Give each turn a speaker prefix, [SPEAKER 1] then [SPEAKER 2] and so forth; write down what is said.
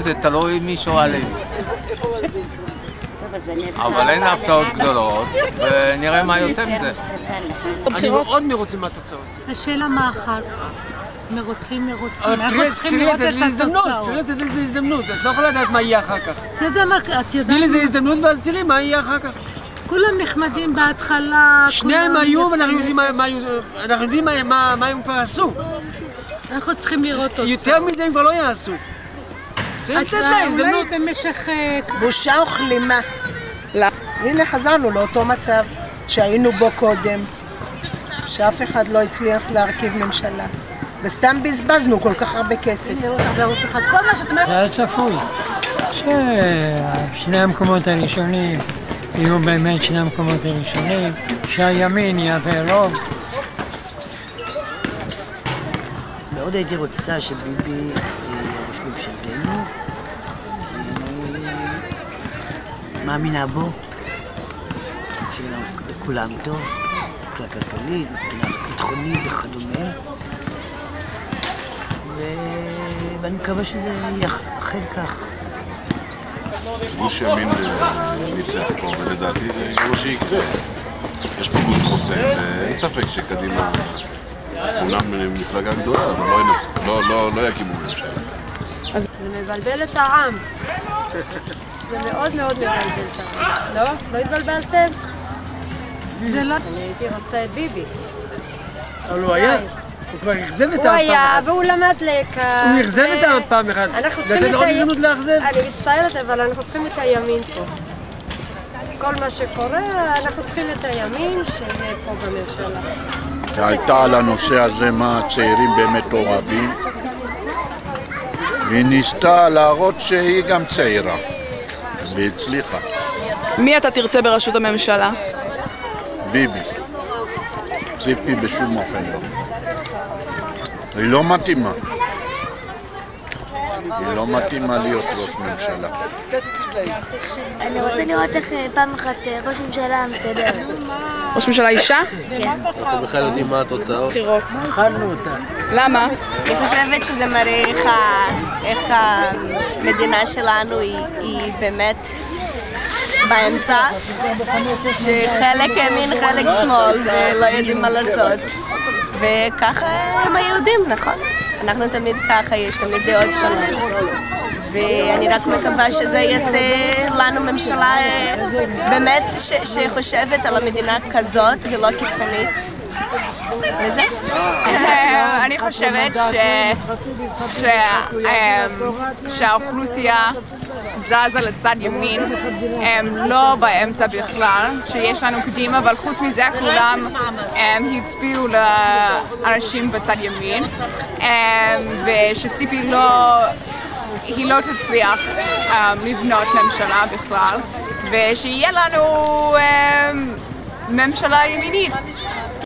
[SPEAKER 1] זה תלוי מי שואלים. אבל אין הפתעות גדולות, ונראה מה יוצא מזה.
[SPEAKER 2] אני מאוד מרוצה מהתוצאות.
[SPEAKER 3] השאלה מה אחר. מרוצים, מרוצים. אנחנו
[SPEAKER 2] צריכים
[SPEAKER 3] לראות את התוצאות.
[SPEAKER 2] צריך לתת לזה הזדמנות, את לא יכולה לדעת מה יהיה אחר כך.
[SPEAKER 3] אתה יודע מה, את
[SPEAKER 2] תני
[SPEAKER 3] יודעת,
[SPEAKER 2] לזה הזדמנות ואז תראי מה יהיה אחר כך.
[SPEAKER 3] כולם נחמדים בהתחלה.
[SPEAKER 2] שניהם היו. ואנחנו יודעים מה הם כבר עשו.
[SPEAKER 3] אנחנו צריכים לראות תוצאות.
[SPEAKER 2] יותר מזה הם כבר לא יעשו. לתת להם
[SPEAKER 3] אולי
[SPEAKER 2] הזדמנות.
[SPEAKER 3] במשך... אה,
[SPEAKER 4] בושה וכלימה. הנה חזרנו לאותו מצב שהיינו בו קודם, שאף אחד לא הצליח להרכיב ממשלה. וסתם בזבזנו כל כך הרבה כסף.
[SPEAKER 5] זה היה צפוי. ששני המקומות הראשונים יהיו באמת שני המקומות הראשונים, שהימין יהווה רוב.
[SPEAKER 6] מאוד הייתי רוצה שביבי יהיה ראש ממשלתנו, כי אני מאמינה בו, שיהיה לכולם טוב, מבחינה כלכלית, מבחינה ביטחונית וכדומה. ו- ואני מקווה שזה יהיה אכן כך.
[SPEAKER 7] גוש ימין ניצח פה, ולדעתי זה מה שיקרה. יש פה גוש חוסם, ואין ספק שקדימה אומנם מפלגה גדולה, אבל לא ינצחו, לא- לא לא יקימו ממשלה.
[SPEAKER 8] זה מבלבל את העם. זה מאוד מאוד מבלבל את העם. לא? לא התבלבלתם?
[SPEAKER 3] זה לא...
[SPEAKER 8] אני הייתי רוצה את ביבי.
[SPEAKER 2] אבל הוא היה, הוא כבר אכזב את
[SPEAKER 8] הוא
[SPEAKER 2] העם
[SPEAKER 8] היה,
[SPEAKER 2] פעם אחת.
[SPEAKER 8] והוא למד לקח.
[SPEAKER 2] הוא אכזב את העם פעם אחת.
[SPEAKER 8] אנחנו צריכים
[SPEAKER 2] לתת עוד
[SPEAKER 8] ה-
[SPEAKER 2] הזדמנות לאכזב.
[SPEAKER 8] אני מצטערת, אבל אנחנו צריכים את הימין פה. כל מה שקורה, אנחנו צריכים את הימין שיהיה פה בממשלה.
[SPEAKER 9] שהייתה על הנושא הזה מה הצעירים באמת אוהבים. היא ניסתה להראות שהיא גם צעירה, והצליחה.
[SPEAKER 10] מי אתה תרצה בראשות הממשלה?
[SPEAKER 9] ביבי. ציפי בשום אופן לא. היא לא מתאימה. היא לא מתאימה להיות ראש ממשלה.
[SPEAKER 11] אני רוצה לראות איך אה, פעם אחת אה, ראש ממשלה מסתדר.
[SPEAKER 10] ראש ממשלה אישה?
[SPEAKER 11] כן.
[SPEAKER 1] אנחנו בכלל יודעים מה התוצאות.
[SPEAKER 10] בחירות.
[SPEAKER 6] אכלנו אותה.
[SPEAKER 10] למה?
[SPEAKER 12] אני חושבת שזה מראה איך, המדינה שלנו היא באמת באמצע, שחלק ימין, חלק שמאל, ולא יודעים מה לעשות. וככה הם היהודים, נכון. אנחנו תמיד ככה, יש תמיד דעות שונות. ואני רק מקווה שזה יעשה לנו ממשלה אה, באמת ש- שחושבת על המדינה כזאת ולא קיצונית.
[SPEAKER 10] אני חושבת אה, שהאוכלוסייה זזה לצד ימין, הם לא באמצע בכלל, שיש לנו קדימה, אבל חוץ מזה כולם הם הצביעו לאנשים בצד ימין, ושציפי לא, היא לא תצליח אה, לבנות ממשלה בכלל, ושיהיה לנו אה, ממשלה ימינית.